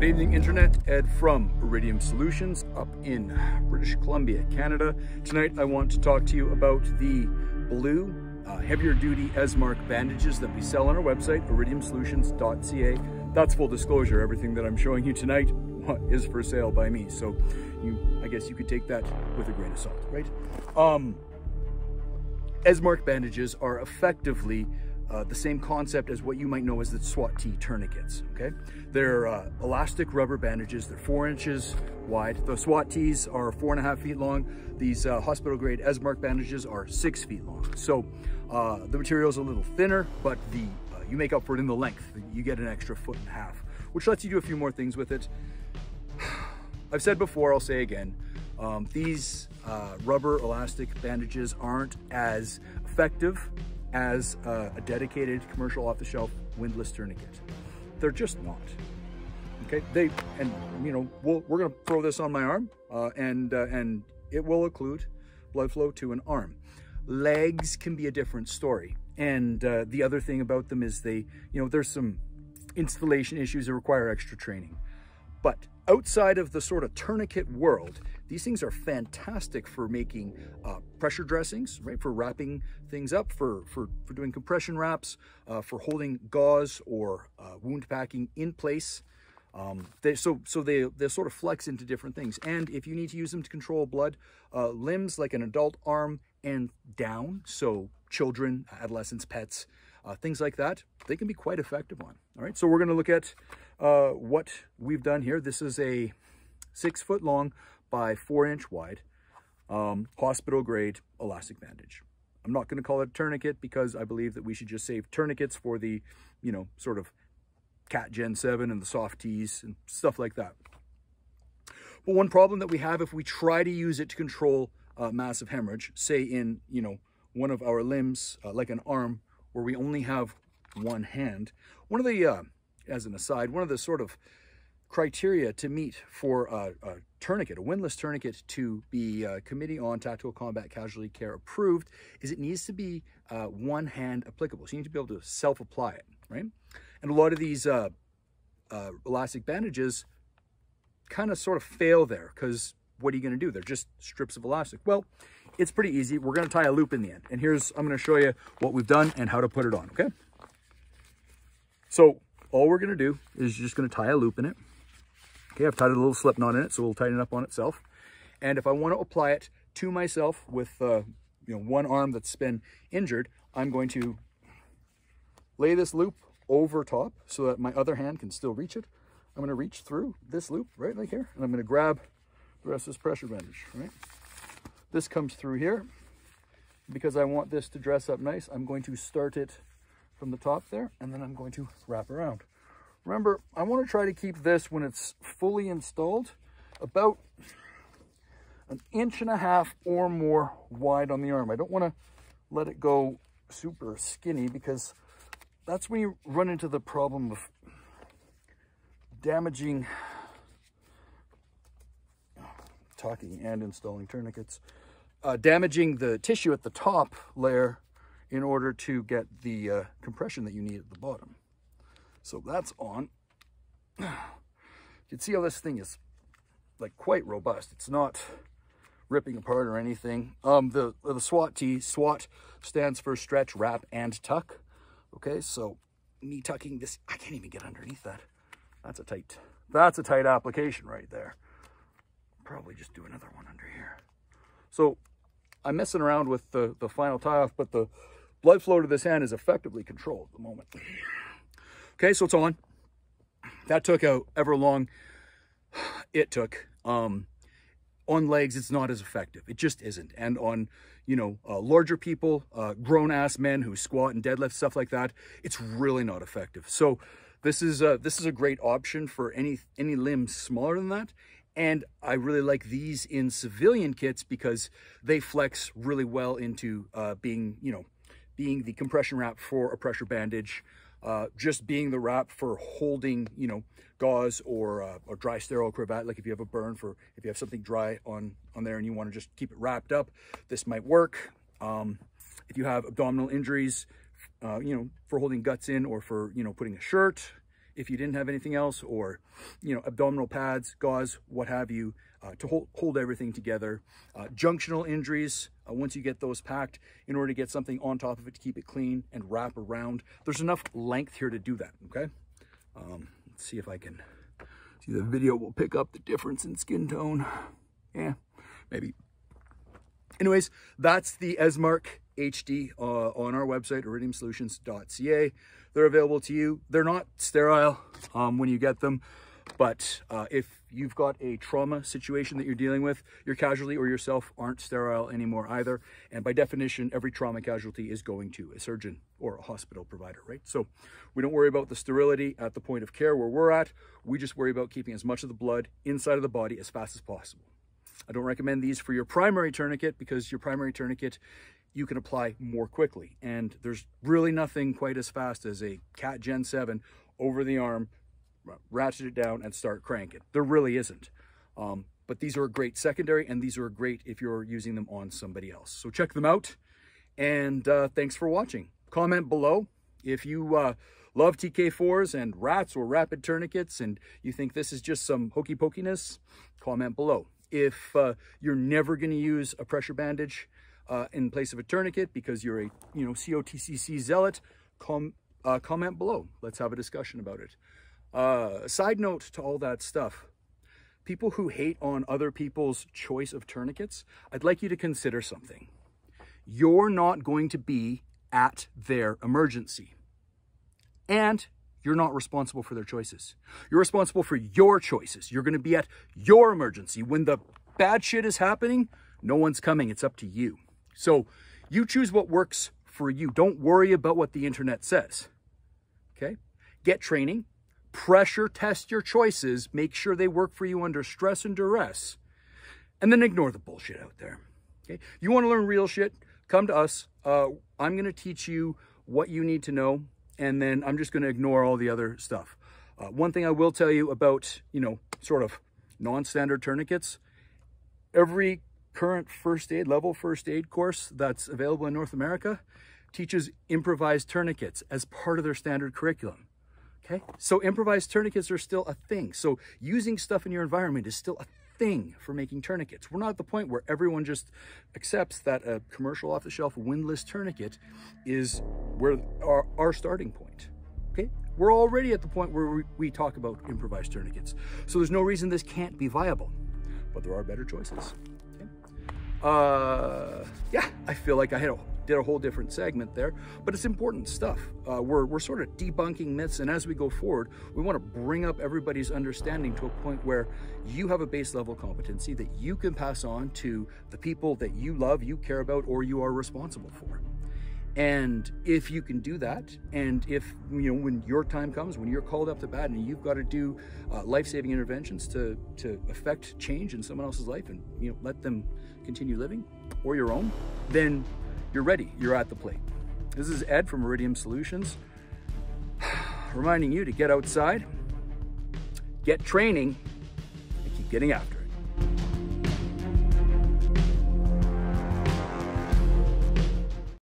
Good evening, Internet. Ed from Iridium Solutions up in British Columbia, Canada. Tonight, I want to talk to you about the blue uh, heavier duty Esmark bandages that we sell on our website, iridiumsolutions.ca. That's full disclosure. Everything that I'm showing you tonight is for sale by me. So you, I guess you could take that with a grain of salt, right? Um, Esmark bandages are effectively uh, the same concept as what you might know as the SWAT T tourniquets, okay? They're uh, elastic rubber bandages. They're four inches wide. The SWAT Ts are four and a half feet long. These uh, hospital grade Esmark bandages are six feet long. So uh, the material is a little thinner, but the uh, you make up for it in the length. You get an extra foot and a half, which lets you do a few more things with it. I've said before, I'll say again, um, these uh, rubber elastic bandages aren't as effective as uh, a dedicated commercial off-the-shelf windlass tourniquet. They're just not. Okay, they and you know we we are gonna throw this on my arm, uh, and uh, and it will occlude blood flow to an arm. Legs can be a different story. And uh, the other thing about them is they, you know, there's some installation issues that require extra training. But outside of the sort of tourniquet world, these things are fantastic for making uh, pressure dressings, right? For wrapping things up, for, for, for doing compression wraps, uh, for holding gauze or uh, wound packing in place. Um, they, so so they, they sort of flex into different things. And if you need to use them to control blood, uh, limbs like an adult arm and down, so children, adolescents, pets, uh, things like that, they can be quite effective on. All right, so we're going to look at uh, what we've done here. This is a six foot long by four inch wide um, hospital grade elastic bandage. I'm not going to call it a tourniquet because I believe that we should just save tourniquets for the, you know, sort of Cat Gen 7 and the SOF Ts and stuff like that. But one problem that we have if we try to use it to control uh, massive hemorrhage, say in, you know, one of our limbs, uh, like an arm, where we only have one hand, one of the, uh, as an aside, one of the sort of criteria to meet for a, a tourniquet, a windlass tourniquet to be uh, Committee on Tactical Combat Casualty Care approved is it needs to be uh, one hand applicable. So you need to be able to self-apply it, right? And a lot of these uh, uh elastic bandages kind of sort of fail there because what are you going to do? They're just strips of elastic. Well, it's pretty easy. We're going to tie a loop in the end. And here's, I'm going to show you what we've done and how to put it on, okay? So all we're going to do is just going to tie a loop in it. Okay, I've tied a little slip knot in it, so it'll tighten up on itself. And if I want to apply it to myself with uh, you know one arm that's been injured, I'm going to lay this loop over top so that my other hand can still reach it. I'm going to reach through this loop right like here, and I'm going to grab the rest of this pressure bandage, right? This comes through here. Because I want this to dress up nice, I'm going to start it from the top there, and then I'm going to wrap around. Remember, I want to try to keep this when it's fully installed about an inch and a half or more wide on the arm. I don't want to let it go super skinny because that's when you run into the problem of damaging talking and installing tourniquets uh, damaging the tissue at the top layer in order to get the uh, compression that you need at the bottom so that's on. You can see how this thing is like quite robust. It's not ripping apart or anything. Um, the, the SWAT T, SWAT stands for stretch, wrap, and tuck. Okay, so me tucking this, I can't even get underneath that. That's a tight, that's a tight application right there. Probably just do another one under here. So I'm messing around with the, the final tie off, but the blood flow to this hand is effectively controlled at the moment. Okay, so it's on. That took however long it took. Um, on legs, it's not as effective. It just isn't. And on, you know, uh, larger people, uh, grown-ass men who squat and deadlift, stuff like that, it's really not effective. So this is a, this is a great option for any, any limb smaller than that. And I really like these in civilian kits because they flex really well into uh, being, you know, being the compression wrap for a pressure bandage, uh, just being the wrap for holding, you know, gauze or, uh, or dry sterile cravat. Like if you have a burn for, if you have something dry on, on there and you want to just keep it wrapped up, this might work. Um, if you have abdominal injuries, uh, you know, for holding guts in or for, you know, putting a shirt if you didn't have anything else or, you know, abdominal pads, gauze, what have you, uh, to hold, hold everything together. Uh, junctional injuries, uh, once you get those packed, in order to get something on top of it to keep it clean and wrap around, there's enough length here to do that, okay? Um, let's see if I can, see the video will pick up the difference in skin tone. Yeah, maybe. Anyways, that's the Esmark HD uh, on our website, iridiumsolutions.ca. They're available to you. They're not sterile um, when you get them, but uh, if you've got a trauma situation that you're dealing with, your casualty or yourself aren't sterile anymore either. And by definition, every trauma casualty is going to a surgeon or a hospital provider, right? So we don't worry about the sterility at the point of care where we're at. We just worry about keeping as much of the blood inside of the body as fast as possible. I don't recommend these for your primary tourniquet because your primary tourniquet you can apply more quickly. And there's really nothing quite as fast as a CAT Gen 7 over the arm, ratchet it down and start cranking. There really isn't. Um, but these are a great secondary and these are great if you're using them on somebody else. So check them out and uh, thanks for watching. Comment below if you uh, love TK4s and RATS or rapid tourniquets and you think this is just some hokey pokiness, comment below. If uh, you're never going to use a pressure bandage, uh, in place of a tourniquet because you're a you know COTCC zealot, com uh, comment below. Let's have a discussion about it. Uh, side note to all that stuff, people who hate on other people's choice of tourniquets, I'd like you to consider something. You're not going to be at their emergency. And you're not responsible for their choices. You're responsible for your choices. You're going to be at your emergency. When the bad shit is happening, no one's coming. It's up to you. So you choose what works for you. Don't worry about what the internet says. Okay? Get training, pressure test your choices, make sure they work for you under stress and duress, and then ignore the bullshit out there. Okay? You want to learn real shit? Come to us. Uh, I'm going to teach you what you need to know, and then I'm just going to ignore all the other stuff. Uh, one thing I will tell you about, you know, sort of non-standard tourniquets, every current first aid, level first aid course that's available in North America teaches improvised tourniquets as part of their standard curriculum. Okay, so improvised tourniquets are still a thing. So using stuff in your environment is still a thing for making tourniquets. We're not at the point where everyone just accepts that a commercial off-the-shelf windlass tourniquet is where our, our starting point. Okay, we're already at the point where we, we talk about improvised tourniquets. So there's no reason this can't be viable, but there are better choices uh, yeah, I feel like I had a, did a whole different segment there, but it's important stuff. Uh, we're, we're sort of debunking myths, and as we go forward, we want to bring up everybody's understanding to a point where you have a base level competency that you can pass on to the people that you love, you care about, or you are responsible for. And if you can do that, and if, you know, when your time comes, when you're called up to bat and you've got to do uh, life-saving interventions to, to affect change in someone else's life and, you know, let them continue living or your own, then you're ready. You're at the plate. This is Ed from Iridium Solutions, reminding you to get outside, get training, and keep getting after